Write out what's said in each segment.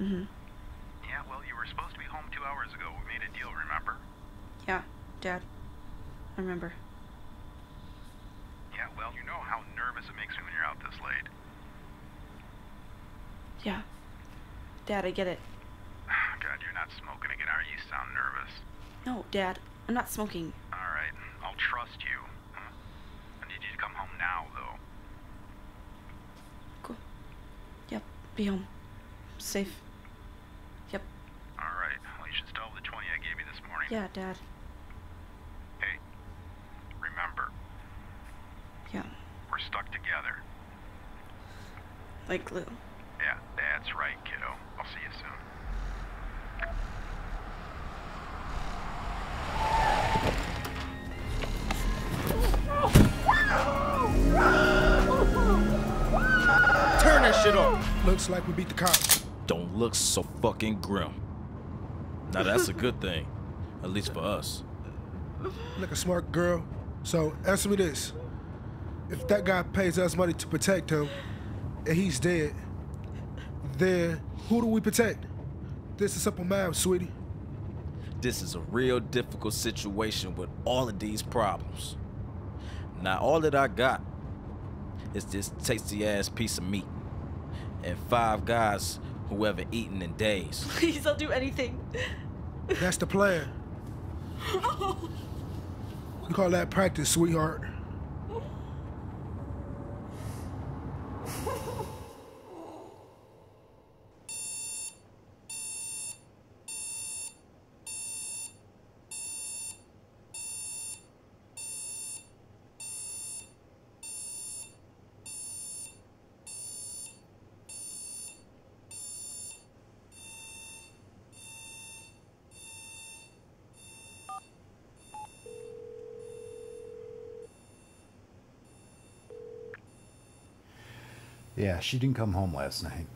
Mm-hmm. Yeah, well, you were supposed to be home two hours ago. We made a deal, remember? Yeah, Dad. I remember. Yeah, well, you know how nervous it makes me when you're out this late. Yeah. Dad, I get it. God, you're not smoking again, are you? You sound nervous. No, Dad. I'm not smoking. All right, I'll trust you. Huh? I need you to come home now, though. Cool. Yep. Be home. Safe. Yep. All right. Well, you should still have the 20 I gave you this morning. Yeah, Dad. Hey, remember, Yeah. we're stuck together. Like glue. Yeah, that's right, kiddo. I'll see you soon. Turn that shit off. Looks like we beat the cops. Don't look so fucking grim. Now that's a good thing, at least for us. Like a smart girl. So answer me this. If that guy pays us money to protect him and he's dead, then who do we protect? This is simple math, sweetie. This is a real difficult situation with all of these problems. Now all that I got is this tasty ass piece of meat and five guys who haven't eaten in days. Please, I'll do anything. That's the plan. We call that practice, sweetheart. Yeah, she didn't come home last night.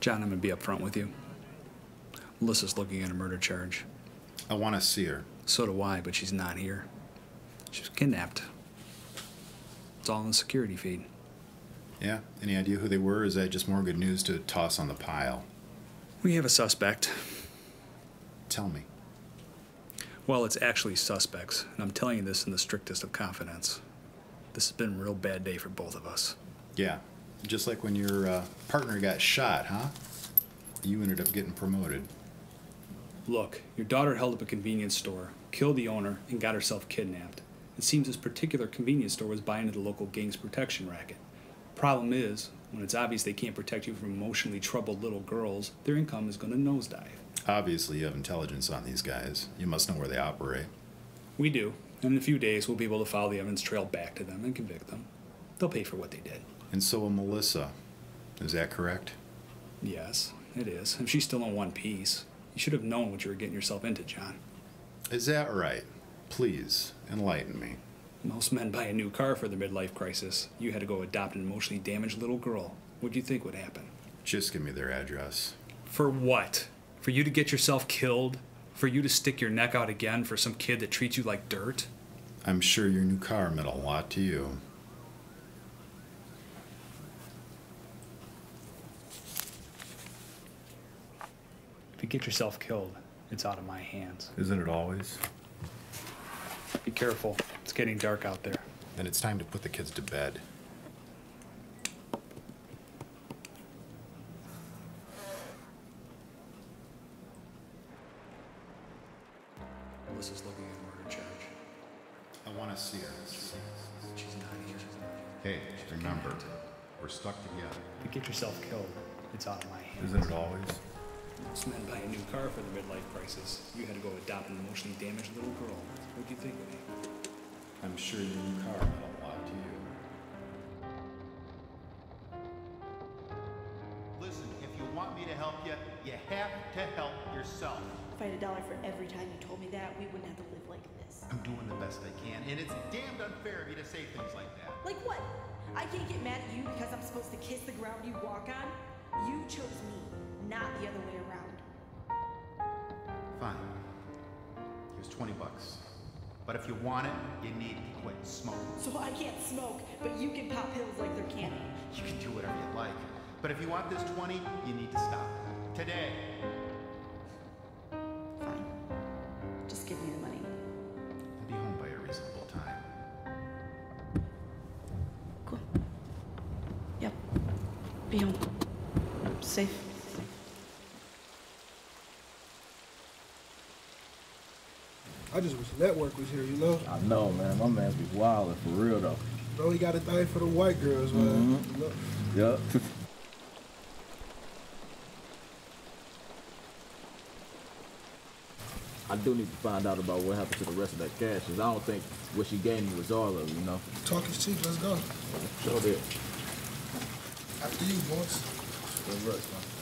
John, I'm going to be upfront with you. Melissa's looking at a murder charge. I want to see her. So do I, but she's not here. She was kidnapped. It's all in the security feed. Yeah? Any idea who they were? Or is that just more good news to toss on the pile? We have a suspect. Tell me. Well, it's actually suspects, and I'm telling you this in the strictest of confidence. This has been a real bad day for both of us. Yeah. Just like when your uh, partner got shot, huh? You ended up getting promoted. Look, your daughter held up a convenience store, killed the owner, and got herself kidnapped. It seems this particular convenience store was buying into the local gang's protection racket. Problem is, when it's obvious they can't protect you from emotionally troubled little girls, their income is going to nosedive. Obviously, you have intelligence on these guys. You must know where they operate. We do, and in a few days we'll be able to follow the evidence trail back to them and convict them. They'll pay for what they did. And so will Melissa. Is that correct? Yes, it is. And she's still in one piece. You should have known what you were getting yourself into, John. Is that right? Please, enlighten me. Most men buy a new car for the midlife crisis. You had to go adopt an emotionally damaged little girl. What do you think would happen? Just give me their address. For what? For you to get yourself killed? For you to stick your neck out again for some kid that treats you like dirt? I'm sure your new car meant a lot to you. You get yourself killed, it's out of my hands. Isn't it always? Be careful. It's getting dark out there. Then it's time to put the kids to bed. Melissa's looking at murder charge. I want to see her. She's not here. Hey, remember, we're stuck together. You get yourself killed, it's out of my hands. Isn't it always? This man buy a new car for the midlife crisis. You had to go adopt an emotionally damaged little girl. What'd you think of me? I'm sure your new car meant a lot to you. Listen, if you want me to help you, you have to help yourself. If I had a dollar for every time you told me that, we wouldn't have to live like this. I'm doing the best I can, and it's damned unfair of you to say things like that. Like what? I can't get mad at you because I'm supposed to kiss the ground you walk on? You chose me, not the other way around. Here's 20 bucks. But if you want it, you need to quit smoking. So I can't smoke, but you can pop pills like they're candy. You can do whatever you like. But if you want this 20, you need to stop. Today. I just wish Network was here, you know? I know, man. My man's be wildin' for real though. Bro, he got a thing for the white girls, man. You know? Yep. I do need to find out about what happened to the rest of that cash, because I don't think what she gave me was all of it, you know? Talk is cheap, let's go. Show Sure did. After you, boys. Good work, man.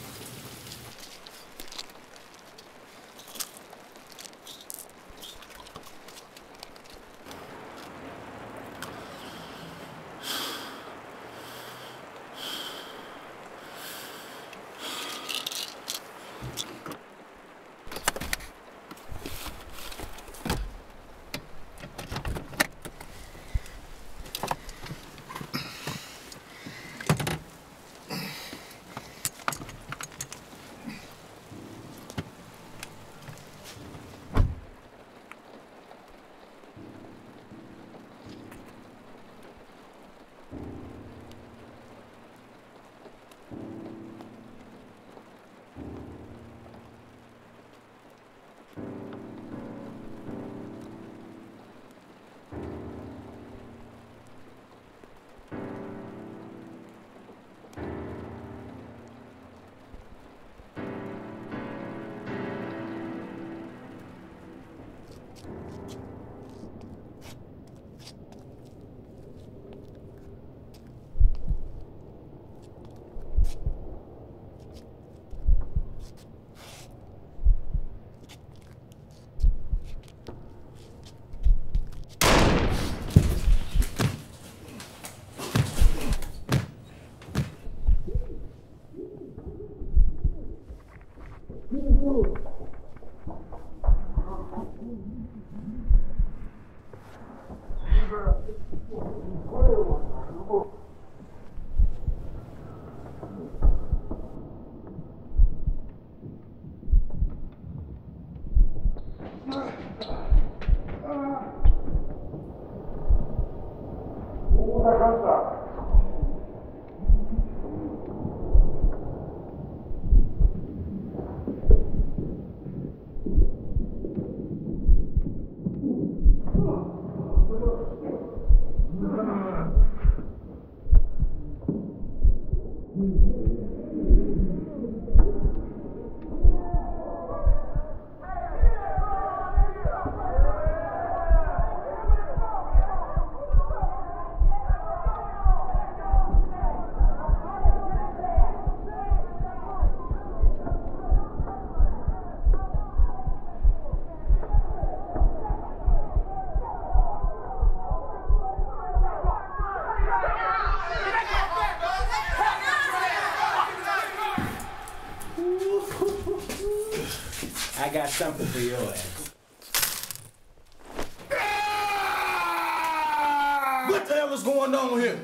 I for your ass. What the hell is going on here?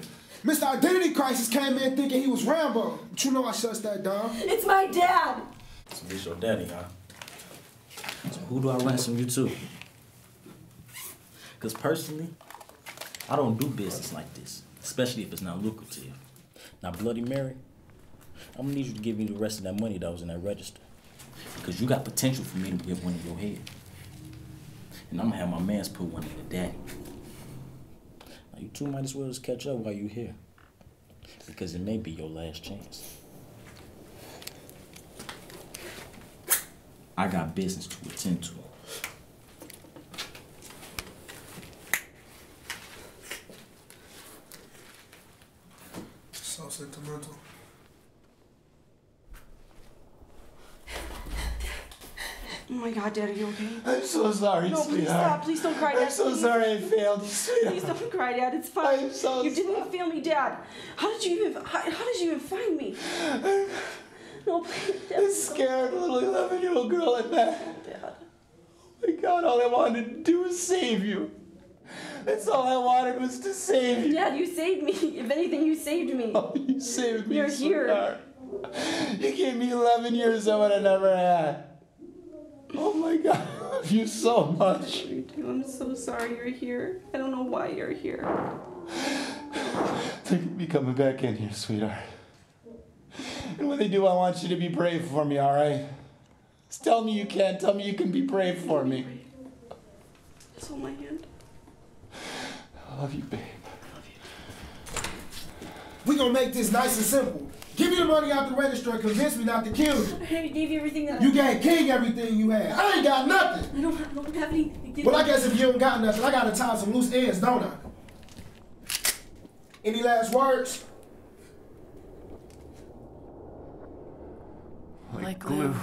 Mr. Identity Crisis came in thinking he was Rambo. But you know I shuts that down. It's my dad! It's So this your daddy, huh? So who do I ransom you to? Because personally, I don't do business like this, especially if it's not lucrative. Now, Bloody Mary, I'm gonna need you to give me the rest of that money that was in that register. Because you got potential for me to get one in your head. And I'm gonna have my mans put one in the daddy. Now, you two might as well just catch up while you're here. Because it may be your last chance. I got business to attend to. Sentimental. Oh my god, Dad, are you okay? I'm so sorry, No, please stop. Please don't cry, Dad. I'm so please. sorry I failed you, sweetheart. Please don't cry, Dad. It's fine. I'm so you didn't even fail me, Dad. How did you even? How, how did you even find me? No, please, Dad. A scared little 11 year old girl I met. Oh, Dad. Oh my god, all I wanted to do was save you. That's all I wanted was to save you. Dad, you saved me. If anything, you saved me. Oh, you saved me, You're here. You gave me 11 years I would have never had. Oh my god, I love you so much. I'm so sorry you're here. I don't know why you're here. They're gonna be coming back in here, sweetheart. And when they do, I want you to be brave for me, alright? Just tell me you can. Tell me you can be brave for me. Just hold my hand. I love you, babe. I love you. We're gonna make this nice and simple. Give me the money out the register and convince me not to kill you. I already gave you everything that You gave King everything you had. I ain't got nothing. I don't, I don't have any. Well, I guess if you don't got nothing, I gotta tie some loose ends, don't I? Any last words? Like glue.